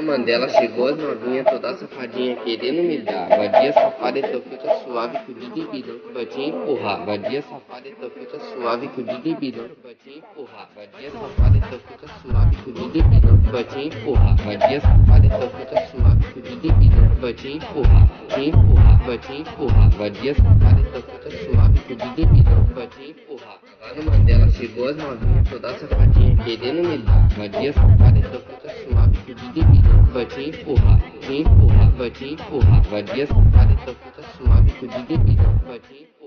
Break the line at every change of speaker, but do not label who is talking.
Mandela chegou as novinhas, toda safadinha querendo me dar. Vadia safada, então fica suave que o bebida vai te empurrar. Vadia safada, então fica suave que o bebida vai te empurrar. Vadia safada, então fica suave que o bebida vai te empurrar. Vadia safada, então fica suave que o bebida vai te empurrar. Te empurrar, te empurrar. Vadia safada, então fica suave que o de bebida vai te empurrar. Lá no Mandela chegou as novinhas, toda safadinha querendo me dar. Vadia safada, então fica suave que o de bebida vai te empurrar. Te empurrar, te empurrar. Vadia safada, então fica suave que o de bebida vai te empurrar.